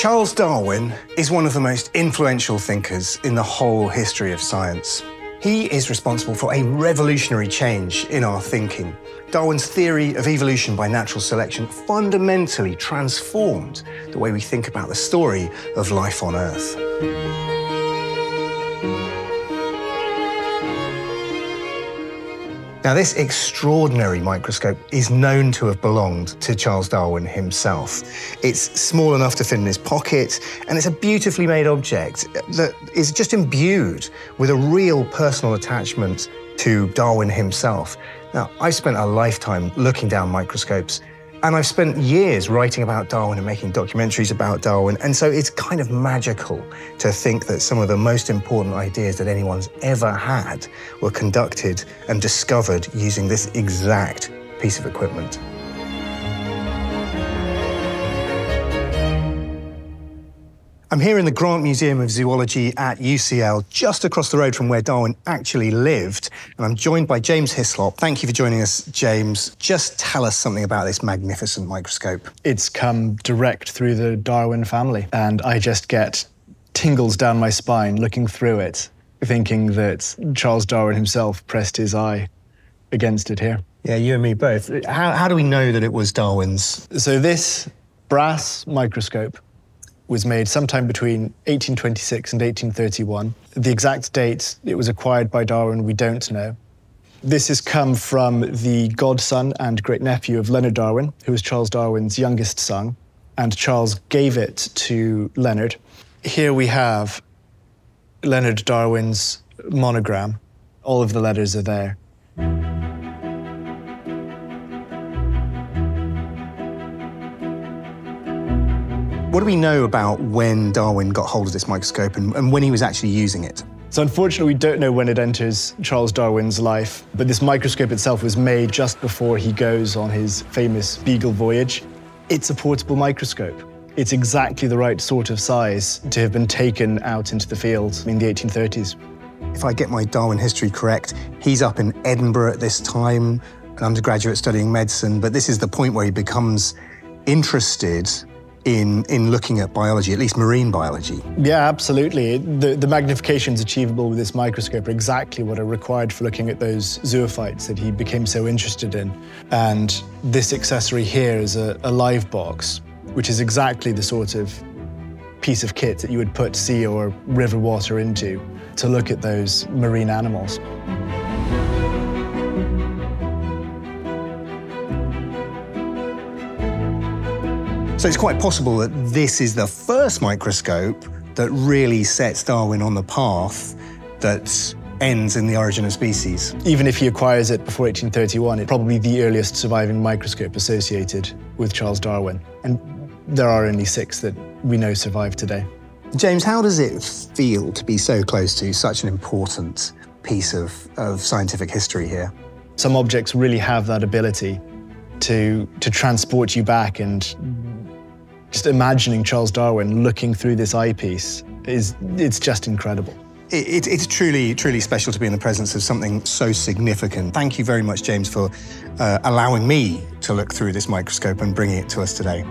Charles Darwin is one of the most influential thinkers in the whole history of science. He is responsible for a revolutionary change in our thinking. Darwin's theory of evolution by natural selection fundamentally transformed the way we think about the story of life on Earth. Now, this extraordinary microscope is known to have belonged to Charles Darwin himself. It's small enough to fit in his pocket, and it's a beautifully made object that is just imbued with a real personal attachment to Darwin himself. Now, I've spent a lifetime looking down microscopes and I've spent years writing about Darwin and making documentaries about Darwin. And so it's kind of magical to think that some of the most important ideas that anyone's ever had were conducted and discovered using this exact piece of equipment. I'm here in the Grant Museum of Zoology at UCL, just across the road from where Darwin actually lived. And I'm joined by James Hyslop. Thank you for joining us, James. Just tell us something about this magnificent microscope. It's come direct through the Darwin family, and I just get tingles down my spine looking through it, thinking that Charles Darwin himself pressed his eye against it here. Yeah, you and me both. How, how do we know that it was Darwin's? So, this brass microscope was made sometime between 1826 and 1831. The exact date it was acquired by Darwin, we don't know. This has come from the godson and great nephew of Leonard Darwin, who was Charles Darwin's youngest son, and Charles gave it to Leonard. Here we have Leonard Darwin's monogram. All of the letters are there. What do we know about when Darwin got hold of this microscope and, and when he was actually using it? So unfortunately, we don't know when it enters Charles Darwin's life, but this microscope itself was made just before he goes on his famous Beagle voyage. It's a portable microscope. It's exactly the right sort of size to have been taken out into the field in the 1830s. If I get my Darwin history correct, he's up in Edinburgh at this time, an undergraduate studying medicine, but this is the point where he becomes interested in, in looking at biology, at least marine biology. Yeah, absolutely. The, the magnifications achievable with this microscope are exactly what are required for looking at those zoophytes that he became so interested in. And this accessory here is a, a live box, which is exactly the sort of piece of kit that you would put sea or river water into to look at those marine animals. So it's quite possible that this is the first microscope that really sets Darwin on the path that ends in the origin of species. Even if he acquires it before 1831, it's probably the earliest surviving microscope associated with Charles Darwin. And there are only six that we know survive today. James, how does it feel to be so close to such an important piece of, of scientific history here? Some objects really have that ability to, to transport you back and just imagining Charles Darwin looking through this eyepiece is it's just incredible. It, it, it's truly, truly special to be in the presence of something so significant. Thank you very much, James, for uh, allowing me to look through this microscope and bringing it to us today.